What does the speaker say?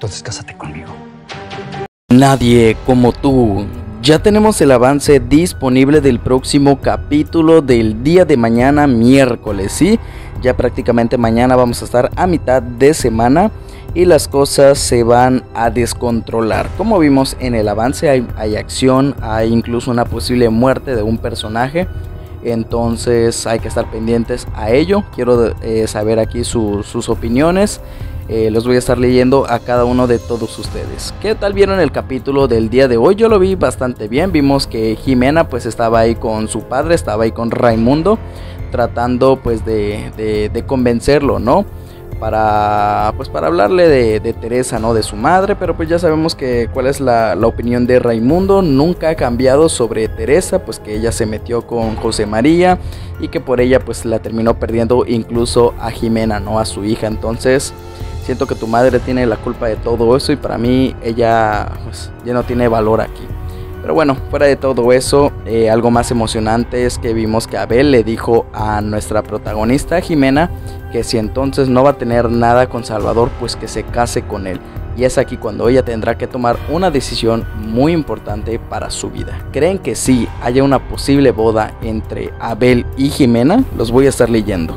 Entonces cásate conmigo. Nadie como tú. Ya tenemos el avance disponible del próximo capítulo del día de mañana miércoles, ¿sí? Ya prácticamente mañana vamos a estar a mitad de semana y las cosas se van a descontrolar. Como vimos en el avance hay, acción, hay incluso una posible muerte de un personaje. Entonces hay que estar pendientes a ello. Quiero eh, saber aquí sus opiniones. Eh, los voy a estar leyendo a cada uno de todos ustedes. ¿Qué tal vieron el capítulo del día de hoy? Yo lo vi bastante bien. Vimos que Jimena pues estaba ahí con su padre, estaba ahí con Raimundo, tratando pues de, de, convencerlo, ¿no? Para pues para hablarle de, Teresa, ¿no? De su madre, pero pues ya sabemos que cuál es la, la opinión de Raimundo. Nunca ha cambiado sobre Teresa, pues que ella se metió con José María y que por ella pues la terminó perdiendo incluso a Jimena, ¿no? A su hija. Entonces siento que tu madre tiene la culpa de todo eso y para mí ella pues, ya no tiene valor aquí. Pero bueno, fuera de todo eso, eh, algo más emocionante es que vimos que Abel le dijo a nuestra protagonista Jimena que si entonces no va a tener nada con Salvador, pues que se case con él. Y es aquí cuando ella tendrá que tomar una decisión muy importante para su vida. ¿Creen que sí haya una posible boda entre Abel y Jimena? Los voy a estar leyendo.